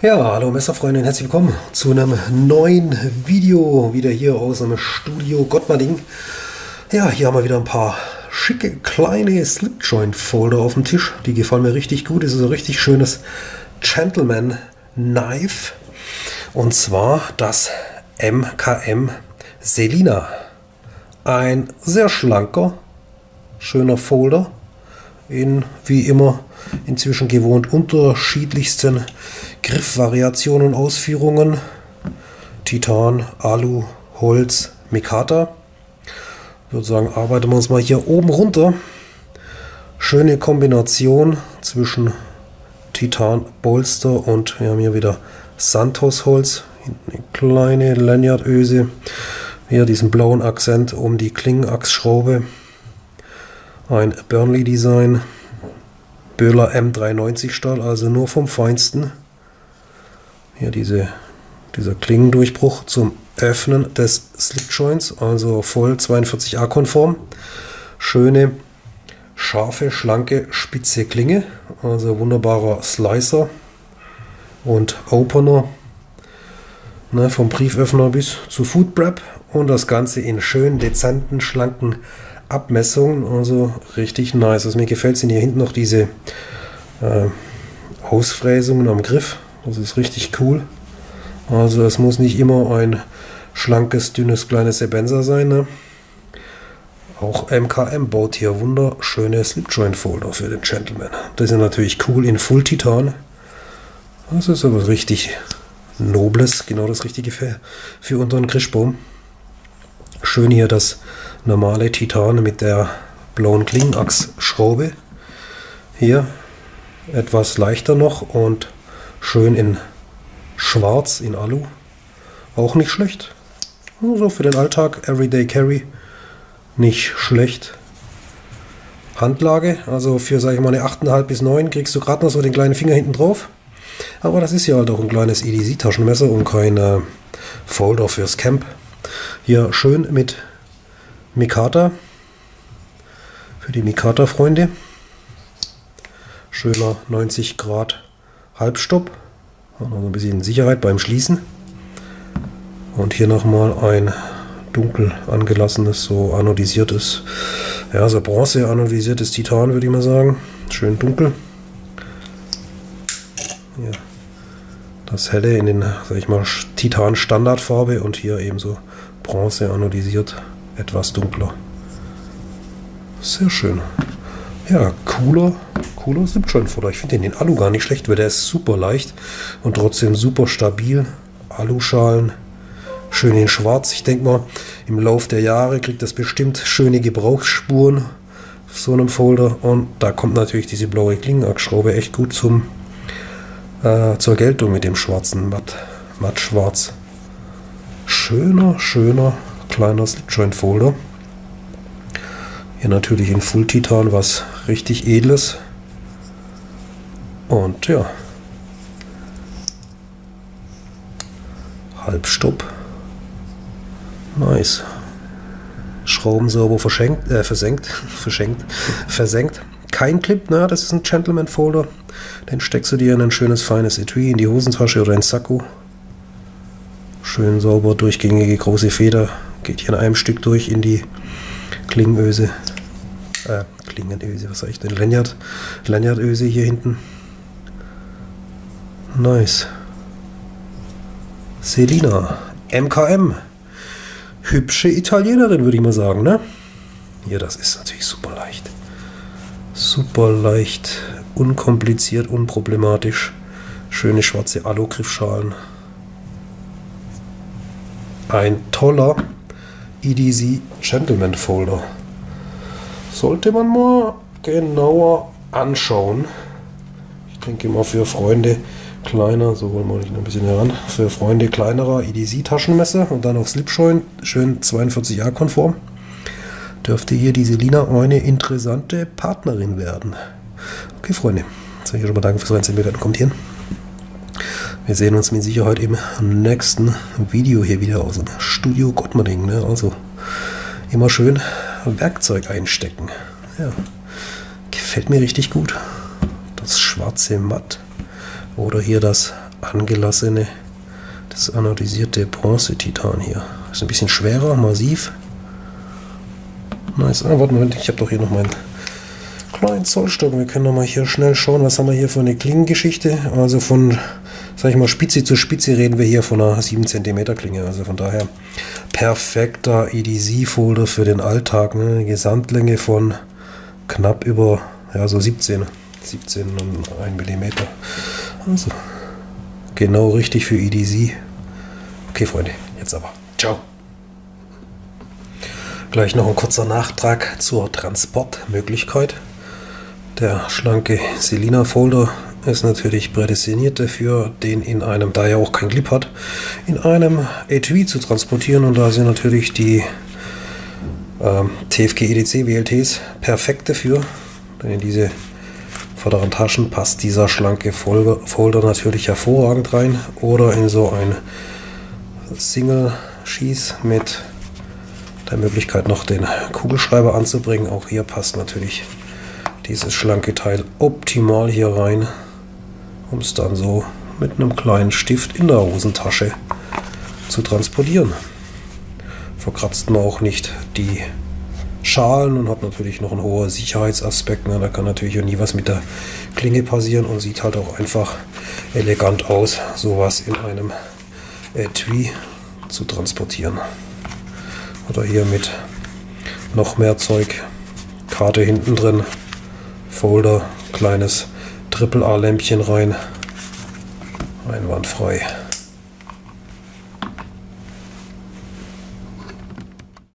Ja, hallo Messerfreunde und herzlich willkommen zu einem neuen Video, wieder hier aus dem Studio Gottmarding. Ja, hier haben wir wieder ein paar schicke kleine Slipjoint Folder auf dem Tisch. Die gefallen mir richtig gut. Das ist ein richtig schönes Gentleman Knife. Und zwar das MKM Selina. Ein sehr schlanker, schöner Folder in wie immer inzwischen gewohnt unterschiedlichsten Griffvariationen und Ausführungen. Titan, Alu, Holz, Mikata. Ich würde sagen, arbeiten wir uns mal hier oben runter. Schöne Kombination zwischen Titan Bolster und wir haben hier wieder Santos Holz. Eine kleine Lanyardöse. Hier diesen blauen Akzent um die Klingenachsschraube. Ein Burnley Design. Böhler M390 Stahl, also nur vom Feinsten. Hier diese, dieser Klingendurchbruch zum Öffnen des Slipjoints, also voll 42a konform. Schöne, scharfe, schlanke, spitze Klinge, also wunderbarer Slicer und Opener. Ne, vom Brieföffner bis zu Food Prep und das Ganze in schön dezenten, schlanken Abmessungen. Also richtig nice. Also mir gefällt sind hier hinten noch diese äh, Ausfräsungen am Griff. Das ist richtig cool. Also es muss nicht immer ein schlankes, dünnes, kleines Ebenser sein. Ne? Auch MKM baut hier wunderschöne Slipjoint Folder für den Gentleman. Das ist natürlich cool in Full Titan. Das ist aber richtig nobles, genau das richtige für, für unseren Krischbaum. Schön hier das normale Titan mit der blauen Klingenachsschraube. Hier etwas leichter noch und schön in schwarz in Alu. Auch nicht schlecht. So für den Alltag, Everyday Carry, nicht schlecht. Handlage, also für, sage ich mal, eine 8,5 bis 9 kriegst du gerade noch so den kleinen Finger hinten drauf. Aber das ist ja halt auch ein kleines EDC-Taschenmesser und kein äh, Folder fürs Camp. Hier schön mit Mikata. Für die Mikata-Freunde. Schöner 90 Grad Halbstopp. Noch ein bisschen Sicherheit beim Schließen. Und hier nochmal ein dunkel angelassenes, so anodisiertes, ja, so bronze anodisiertes Titan, würde ich mal sagen. Schön dunkel. Hier das helle in den, sag ich mal, Titan Standardfarbe und hier ebenso bronze anodisiert, etwas dunkler. Sehr schön. Ja, cooler, cooler Slipjoint-Futter. Ich finde den Alu gar nicht schlecht, weil der ist super leicht und trotzdem super stabil. Aluschalen, schön in schwarz. Ich denke mal, im Lauf der Jahre kriegt das bestimmt schöne Gebrauchsspuren auf so einem Folder. Und da kommt natürlich diese blaue Klingenachsschraube echt gut zum, äh, zur Geltung mit dem schwarzen Matt, matt schwarz. Schöner, schöner kleiner Slipjoint-Folder. Hier natürlich in Full Titan was richtig edles. Und ja. Halbstopp. Nice. Schrauben sauber verschenkt, äh, versenkt, verschenkt, versenkt. Kein Clip, na, das ist ein Gentleman Folder. Den steckst du dir in ein schönes feines Etui, in die Hosentasche oder ins Sakko. Schön sauber, durchgängige große Feder. Geht hier in einem Stück durch in die Klingenöse. Äh, Klingenöse, was sag ich denn? Lanyard, Lanyardöse hier hinten. Nice. Selina. MKM. Hübsche Italienerin, würde ich mal sagen, ne? Hier, das ist natürlich super leicht. Super leicht, unkompliziert, unproblematisch. Schöne schwarze Alu-Griffschalen. Ein toller EDC Gentleman Folder. Sollte man mal genauer anschauen. Ich denke mal für Freunde kleiner, so wollen wir nicht noch ein bisschen heran, für Freunde kleinerer EDC Taschenmesser und dann auf Slipjoint, schön 42A konform, dürfte hier die Selina eine interessante Partnerin werden. Okay, Freunde, sage ich schon mal danke fürs Reinziehen, bewerten, kommentieren. Wir sehen uns mit Sicherheit im nächsten Video hier wieder aus dem Studio Gottmarding. Ne? Also immer schön Werkzeug einstecken. Ja, gefällt mir richtig gut. Das schwarze Matt oder hier das angelassene, das anodisierte Bronze-Titan hier. Ist ein bisschen schwerer, massiv. Nice. Ah, warte mal, ich habe doch hier noch meinen kleinen Zollstock. Wir können noch mal hier schnell schauen, was haben wir hier für eine Klingengeschichte. Also von, sag ich mal, Spitze zu Spitze reden wir hier von einer 7 cm Klinge. Also von daher perfekter EDC-Folder für den Alltag. Ne? Gesamtlänge von knapp über, ja, so 17, 17 und 1 mm. Also genau richtig für EDC. Okay, Freunde, jetzt aber. Ciao. Gleich noch ein kurzer Nachtrag zur Transportmöglichkeit. Der schlanke Selina Folder ist natürlich prädestiniert dafür, den in einem, da er auch kein Clip hat, in einem Etui zu transportieren. Und da sind natürlich die ähm, TFG EDC WLTs perfekt dafür. Denn in diese vorderen Taschen passt dieser schlanke Folder, Folder natürlich hervorragend rein. Oder in so ein Single Schieß mit der Möglichkeit noch den Kugelschreiber anzubringen. Auch hier passt natürlich dieses schlanke Teil optimal hier rein, um es dann so mit einem kleinen Stift in der Hosentasche zu transportieren. Verkratzt man auch nicht die Schalen und hat natürlich noch einen hohen Sicherheitsaspekt. Ne? Da kann natürlich auch nie was mit der Klinge passieren und sieht halt auch einfach elegant aus, sowas in einem Etui zu transportieren. Oder hier mit noch mehr Zeug, Karte hinten drin, Folder, kleines Triple A-Lämpchen rein, einwandfrei.